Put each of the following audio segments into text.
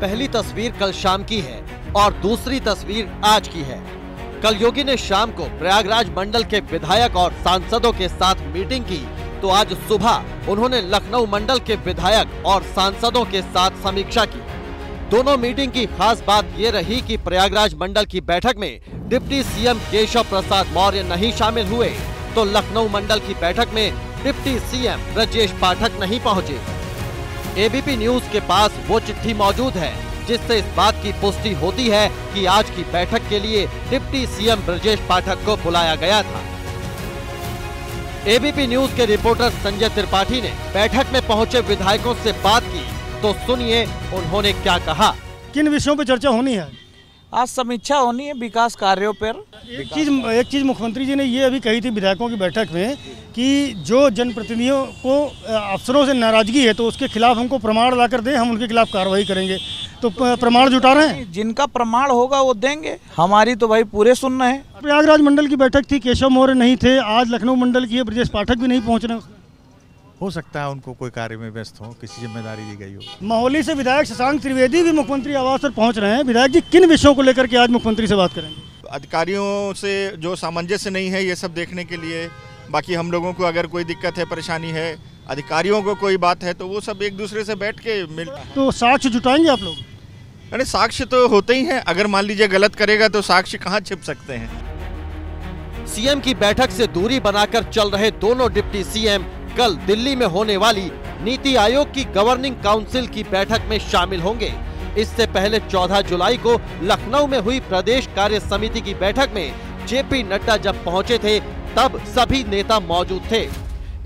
पहली तस्वीर कल शाम की है और दूसरी तस्वीर आज की है। कल योगी ने शाम को प्रयागराज मंडल के विधायक और सांसदों के साथ मीटिंग की तो आज सुबह उन्होंने लखनऊ मंडल के विधायक और सांसदों के साथ समीक्षा की। दोनों मीटिंग की खास बात ये रही कि प्रयागराज मंडल की बैठक में डिप्टी सीएम केशव प्रसाद मौर्य नहीं शामिल हुए तो लखनऊ मंडल की बैठक में डिप्टी सीएम ब्रजेश पाठक नहीं पहुँचे। एबीपी न्यूज़ के पास वो चिट्ठी मौजूद है, जिससे इस बात की पुष्टि होती है कि आज की बैठक के लिए डिप्टी सीएम ब्रजेश पाठक को बुलाया गया था। एबीपी न्यूज़ के रिपोर्टर संजय त्रिपाठी ने बैठक में पहुँचे विधायकों से बात की तो सुनिए उन्होंने क्या कहा। किन विषयों पर चर्चा होनी है? आज समीक्षा होनी है विकास कार्यों पर। एक चीज़ एक चीज़ मुख्यमंत्री जी ने ये अभी कही थी विधायकों की बैठक में कि जो जनप्रतिनिधियों को अफसरों से नाराज़गी है तो उसके खिलाफ हमको प्रमाण ला कर दे हम उनके खिलाफ कार्रवाई करेंगे। तो प्रमाण जुटा रहे हैं? जिनका प्रमाण होगा वो देंगे। हमारी तो भाई पूरे सुन रहे हैं। प्रयागराज मंडल की बैठक थी केशव मौर्य नहीं थे आज लखनऊ मंडल की है ब्रजेश पाठक भी नहीं पहुँच रहे हो सकता है उनको कोई कार्य में व्यस्त हो किसी ज़िम्मेदारी दी गई हो। माहौली से विधायक शशांक त्रिवेदी भी मुख्यमंत्री आवास पर पहुँच रहे हैं। विधायक जी किन विषयों को लेकर के आज मुख्यमंत्री से बात करेंगे? अधिकारियों से जो सामंजस्य नहीं है ये सब देखने के लिए बाकी हम लोगों को अगर कोई दिक्कत है परेशानी है अधिकारियों को कोई बात है तो वो सब एक दूसरे से बैठ के मिल तो साक्ष्य जुटाएँगे आप लोग? अरे साक्ष्य तो होते ही हैं। अगर मान लीजिए गलत करेगा तो साक्ष्य कहाँ छिप सकते हैं? सीएम की बैठक से दूरी बनाकर चल रहे दोनों डिप्टी सीएम कल दिल्ली में होने वाली नीति आयोग की गवर्निंग काउंसिल की बैठक में शामिल होंगे। इससे पहले 14 जुलाई को लखनऊ में हुई प्रदेश कार्य समिति की बैठक में जेपी नड्डा जब पहुँचे थे, तब सभी नेता मौजूद थे।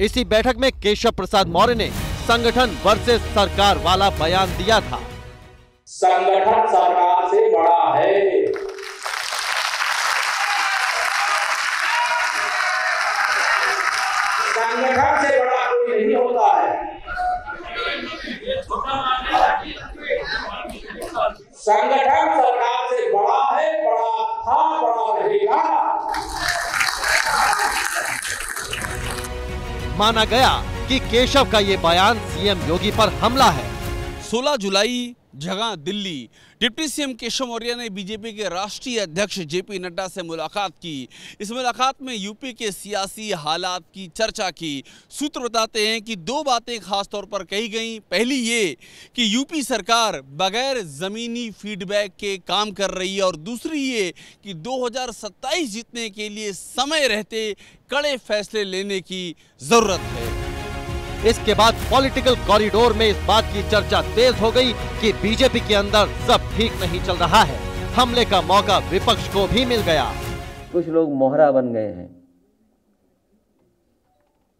इसी बैठक में केशव प्रसाद मौर्य ने संगठन वर्सेस सरकार वाला बयान दिया था। संगठन सरकार से बड़ा है संगठन से बड़ा कोई नहीं होता है संगठन सरकार से बड़ा है बड़ा था बड़ा रहेगा माना गया कि केशव का ये बयान सीएम योगी पर हमला है। 16 जुलाई, जगह दिल्ली। डिप्टी सीएम केशव मौर्य ने बीजेपी के राष्ट्रीय अध्यक्ष जेपी नड्डा से मुलाकात की। इस मुलाकात में यूपी के सियासी हालात की चर्चा की। सूत्र बताते हैं कि दो बातें खास तौर पर कही गई। पहली ये कि यूपी सरकार बगैर ज़मीनी फीडबैक के काम कर रही है और दूसरी ये कि 2027 जीतने के लिए समय रहते कड़े फैसले लेने की ज़रूरत है। इसके बाद पॉलिटिकल कॉरिडोर में इस बात की चर्चा तेज हो गई कि बीजेपी के अंदर सब ठीक नहीं चल रहा है। हमले का मौका विपक्ष को भी मिल गया। कुछ लोग मोहरा बन गए हैं।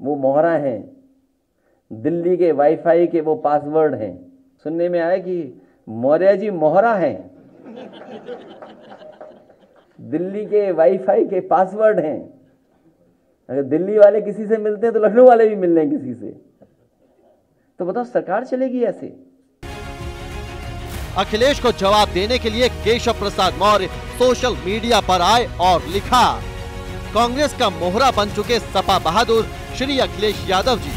वो मोहरा हैं। दिल्ली के वाईफाई के वो पासवर्ड हैं। सुनने में आया कि मौर्य जी मोहरा हैं। दिल्ली के वाईफाई के पासवर्ड हैं। अगर दिल्ली वाले किसी से मिलते हैं तो लखनऊ वाले भी मिल रहे हैं किसी से। तो बताओ, सरकार चलेगी ऐसे? अखिलेश को जवाब देने के लिए केशव प्रसाद मौर्य सोशल मीडिया पर आए और लिखा, कांग्रेस का मोहरा बन चुके सपा बहादुर श्री अखिलेश यादव जी,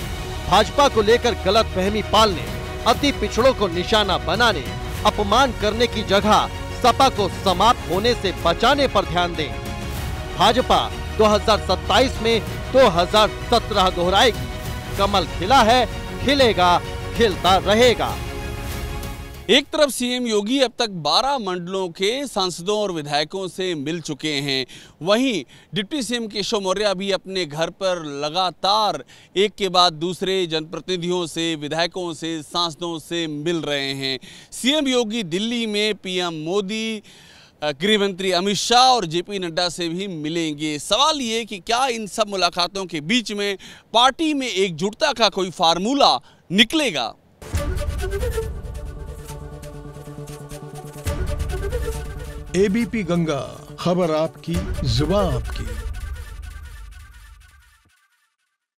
भाजपा को लेकर गलत फहमी पालने, अति पिछड़ों को निशाना बनाने, अपमान करने की जगह सपा को समाप्त होने से बचाने पर ध्यान दें। भाजपा 2027 में 2017 दोहराएगी। कमल खिला है खिलेगा, खिलता रहेगा। एक तरफ़ सीएम योगी अब तक 12 मंडलों के सांसदों और विधायकों से मिल चुके हैं। वहीं डिप्टी सीएम केशव मौर्य भी अपने घर पर लगातार एक के बाद दूसरे जनप्रतिनिधियों से, विधायकों से, सांसदों से मिल रहे हैं। सीएम योगी दिल्ली में पीएम मोदी गृह मंत्री अमित शाह और जेपी नड्डा से भी मिलेंगे। सवाल ये कि क्या इन सब मुलाकातों के बीच में पार्टी में एकजुटता का कोई फार्मूला निकलेगा? एबीपी गंगा, खबर आपकी जुबा आपकी।